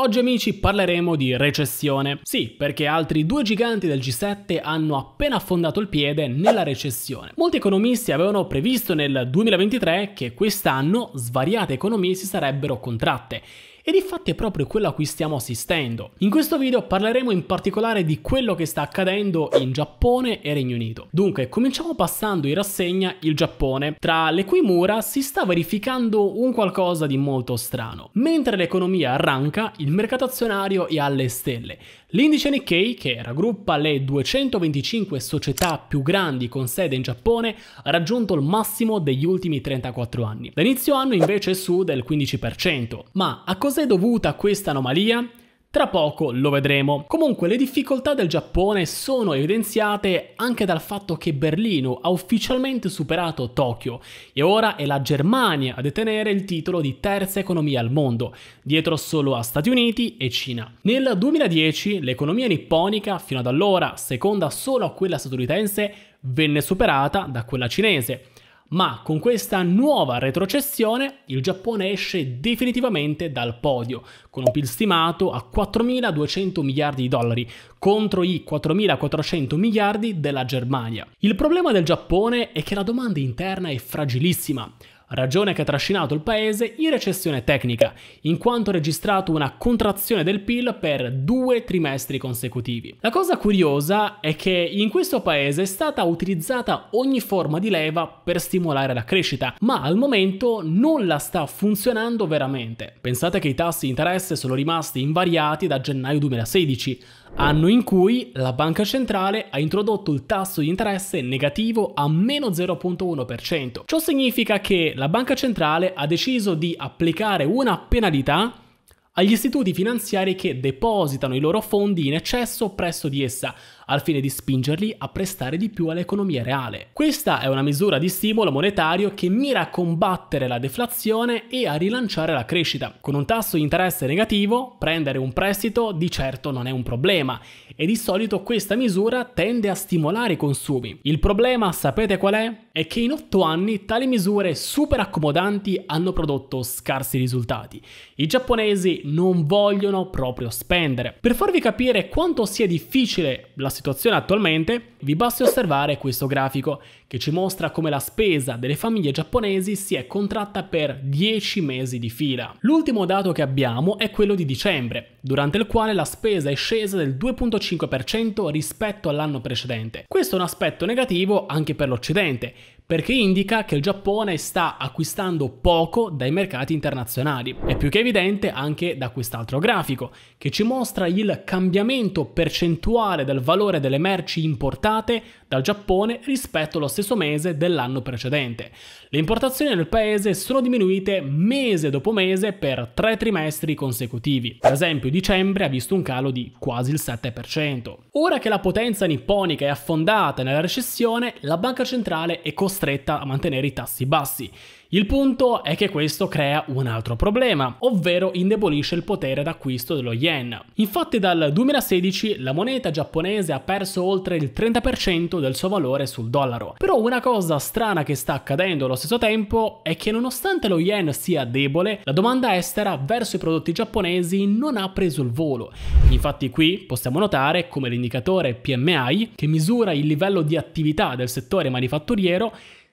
Oggi amici parleremo di recessione. Sì, perché altri due giganti del G7 hanno appena affondato il piede nella recessione. Molti economisti avevano previsto nel 2023 che quest'anno svariate economie si sarebbero contratte ed infatti è proprio quello a cui stiamo assistendo. In questo video parleremo in particolare di quello che sta accadendo in Giappone e Regno Unito. Dunque, cominciamo passando in rassegna il Giappone, tra le cui mura si sta verificando un qualcosa di molto strano. Mentre l'economia arranca, il mercato azionario è alle stelle. L'indice Nikkei, che raggruppa le 225 società più grandi con sede in Giappone, ha raggiunto il massimo degli ultimi 34 anni. Da inizio anno invece è su del 15%. Ma a cos'è dovuta questa anomalia? Tra poco lo vedremo. Comunque le difficoltà del Giappone sono evidenziate anche dal fatto che Berlino ha ufficialmente superato Tokyo e ora è la Germania a detenere il titolo di terza economia al mondo, dietro solo a Stati Uniti e Cina. Nel 2010 l'economia nipponica, fino ad allora seconda solo a quella statunitense, venne superata da quella cinese ma con questa nuova retrocessione il Giappone esce definitivamente dal podio, con un PIL stimato a 4.200 miliardi di dollari contro i 4.400 miliardi della Germania. Il problema del Giappone è che la domanda interna è fragilissima ragione che ha trascinato il paese in recessione tecnica, in quanto ha registrato una contrazione del PIL per due trimestri consecutivi. La cosa curiosa è che in questo paese è stata utilizzata ogni forma di leva per stimolare la crescita, ma al momento non la sta funzionando veramente. Pensate che i tassi di interesse sono rimasti invariati da gennaio 2016, anno in cui la banca centrale ha introdotto il tasso di interesse negativo a meno 0.1%. Ciò significa che la banca centrale ha deciso di applicare una penalità agli istituti finanziari che depositano i loro fondi in eccesso presso di essa, al fine di spingerli a prestare di più all'economia reale. Questa è una misura di stimolo monetario che mira a combattere la deflazione e a rilanciare la crescita. Con un tasso di interesse negativo, prendere un prestito di certo non è un problema e di solito questa misura tende a stimolare i consumi. Il problema, sapete qual è? È che in otto anni tali misure super accomodanti hanno prodotto scarsi risultati. I giapponesi non vogliono proprio spendere. Per farvi capire quanto sia difficile la situazione situazione attualmente, vi basti osservare questo grafico che ci mostra come la spesa delle famiglie giapponesi si è contratta per 10 mesi di fila. L'ultimo dato che abbiamo è quello di dicembre, durante il quale la spesa è scesa del 2.5% rispetto all'anno precedente. Questo è un aspetto negativo anche per l'Occidente, perché indica che il Giappone sta acquistando poco dai mercati internazionali. È più che evidente anche da quest'altro grafico, che ci mostra il cambiamento percentuale del valore delle merci importate dal Giappone rispetto allo stesso mese dell'anno precedente. Le importazioni nel paese sono diminuite mese dopo mese per tre trimestri consecutivi. Per esempio, dicembre ha visto un calo di quasi il 7%. Ora che la potenza nipponica è affondata nella recessione, la banca centrale è costretta costretta a mantenere i tassi bassi. Il punto è che questo crea un altro problema, ovvero indebolisce il potere d'acquisto dello yen. Infatti dal 2016 la moneta giapponese ha perso oltre il 30% del suo valore sul dollaro. Però una cosa strana che sta accadendo allo stesso tempo è che nonostante lo yen sia debole, la domanda estera verso i prodotti giapponesi non ha preso il volo. Infatti qui possiamo notare come l'indicatore PMI, che misura il livello di attività del settore manifatturiero,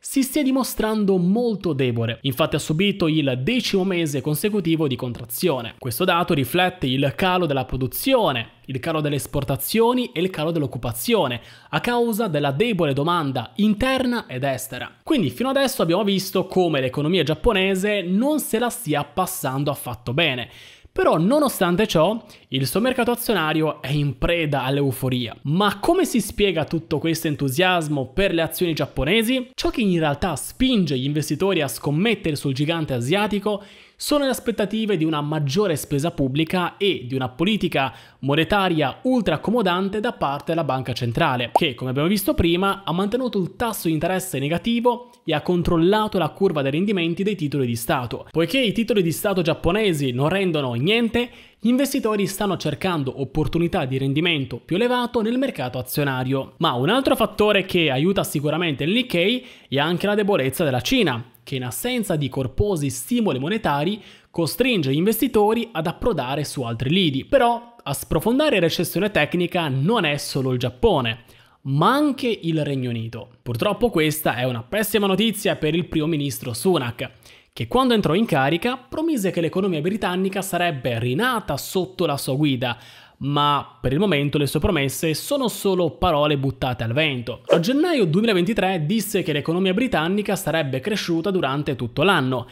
si stia dimostrando molto debole, infatti ha subito il decimo mese consecutivo di contrazione. Questo dato riflette il calo della produzione, il calo delle esportazioni e il calo dell'occupazione, a causa della debole domanda interna ed estera. Quindi fino adesso abbiamo visto come l'economia giapponese non se la stia passando affatto bene però nonostante ciò, il suo mercato azionario è in preda all'euforia. Ma come si spiega tutto questo entusiasmo per le azioni giapponesi? Ciò che in realtà spinge gli investitori a scommettere sul gigante asiatico sono le aspettative di una maggiore spesa pubblica e di una politica monetaria ultra accomodante da parte della banca centrale, che come abbiamo visto prima ha mantenuto il tasso di interesse negativo e ha controllato la curva dei rendimenti dei titoli di Stato. Poiché i titoli di Stato giapponesi non rendono niente, gli investitori stanno cercando opportunità di rendimento più elevato nel mercato azionario. Ma un altro fattore che aiuta sicuramente il Nikkei è anche la debolezza della Cina che in assenza di corposi stimoli monetari costringe gli investitori ad approdare su altri lidi. Però a sprofondare recessione tecnica non è solo il Giappone ma anche il Regno Unito. Purtroppo questa è una pessima notizia per il primo ministro Sunak, che quando entrò in carica promise che l'economia britannica sarebbe rinata sotto la sua guida, ma per il momento le sue promesse sono solo parole buttate al vento. A gennaio 2023 disse che l'economia britannica sarebbe cresciuta durante tutto l'anno,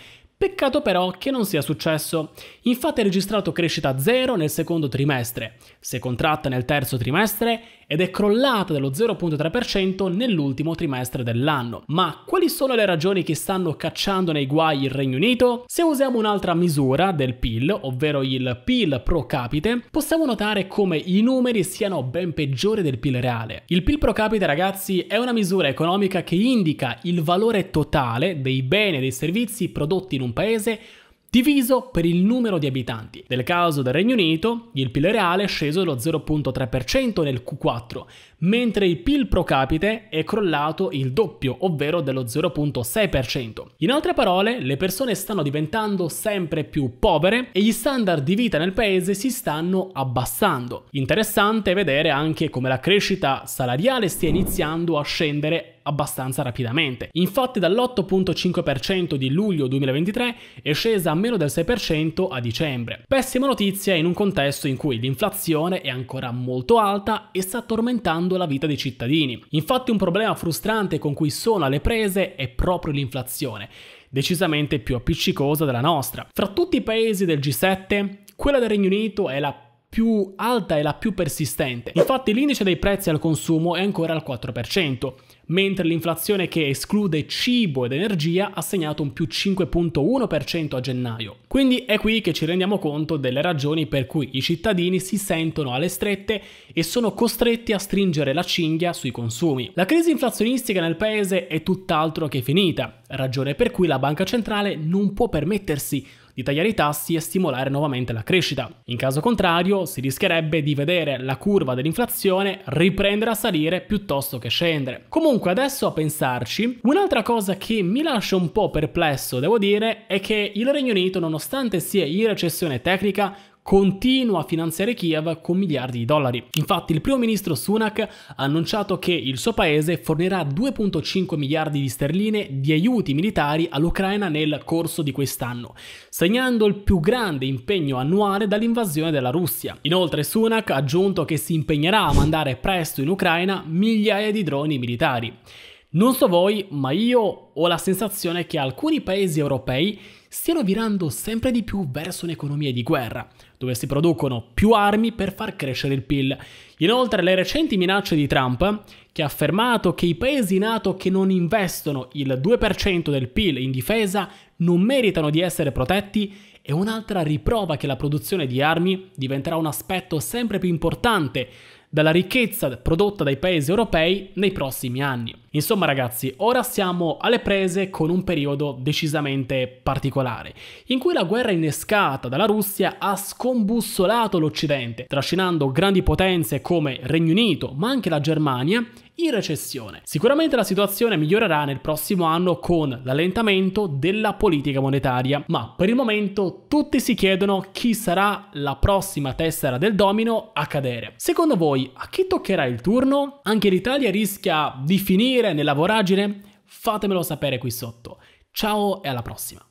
Peccato però che non sia successo. Infatti ha registrato crescita zero nel secondo trimestre, si è contratta nel terzo trimestre ed è crollata dello 0.3% nell'ultimo trimestre dell'anno. Ma quali sono le ragioni che stanno cacciando nei guai il Regno Unito? Se usiamo un'altra misura del PIL, ovvero il PIL pro capite, possiamo notare come i numeri siano ben peggiori del PIL reale. Il PIL pro capite, ragazzi, è una misura economica che indica il valore totale dei beni e dei servizi prodotti in un paese diviso per il numero di abitanti. Nel caso del Regno Unito, il PIL reale è sceso dello 0.3% nel Q4, mentre il PIL pro capite è crollato il doppio, ovvero dello 0.6%. In altre parole, le persone stanno diventando sempre più povere e gli standard di vita nel paese si stanno abbassando. Interessante vedere anche come la crescita salariale stia iniziando a scendere abbastanza rapidamente. Infatti dall'8.5% di luglio 2023 è scesa a meno del 6% a dicembre. Pessima notizia in un contesto in cui l'inflazione è ancora molto alta e sta tormentando la vita dei cittadini. Infatti un problema frustrante con cui sono alle prese è proprio l'inflazione decisamente più appiccicosa della nostra. Fra tutti i paesi del G7, quella del Regno Unito è la più alta e la più persistente. Infatti l'indice dei prezzi al consumo è ancora al 4%, mentre l'inflazione che esclude cibo ed energia ha segnato un più 5.1% a gennaio. Quindi è qui che ci rendiamo conto delle ragioni per cui i cittadini si sentono alle strette e sono costretti a stringere la cinghia sui consumi. La crisi inflazionistica nel paese è tutt'altro che finita, ragione per cui la banca centrale non può permettersi di tagliare i tassi e stimolare nuovamente la crescita. In caso contrario, si rischierebbe di vedere la curva dell'inflazione riprendere a salire piuttosto che scendere. Comunque, adesso a pensarci, un'altra cosa che mi lascia un po' perplesso, devo dire, è che il Regno Unito, nonostante sia in recessione tecnica, continua a finanziare Kiev con miliardi di dollari. Infatti il primo ministro Sunak ha annunciato che il suo paese fornirà 2.5 miliardi di sterline di aiuti militari all'Ucraina nel corso di quest'anno, segnando il più grande impegno annuale dall'invasione della Russia. Inoltre Sunak ha aggiunto che si impegnerà a mandare presto in Ucraina migliaia di droni militari. Non so voi, ma io ho la sensazione che alcuni paesi europei stiano virando sempre di più verso un'economia di guerra, dove si producono più armi per far crescere il PIL. Inoltre le recenti minacce di Trump, che ha affermato che i paesi NATO che non investono il 2% del PIL in difesa non meritano di essere protetti, è un'altra riprova che la produzione di armi diventerà un aspetto sempre più importante dalla ricchezza prodotta dai paesi europei nei prossimi anni. Insomma ragazzi, ora siamo alle prese con un periodo decisamente particolare, in cui la guerra innescata dalla Russia ha scombussolato l'Occidente, trascinando grandi potenze come Regno Unito, ma anche la Germania, in recessione. Sicuramente la situazione migliorerà nel prossimo anno con l'allentamento della politica monetaria, ma per il momento tutti si chiedono chi sarà la prossima tessera del domino a cadere. Secondo voi, a chi toccherà il turno? Anche l'Italia rischia di finire nella voragine? Fatemelo sapere qui sotto. Ciao e alla prossima!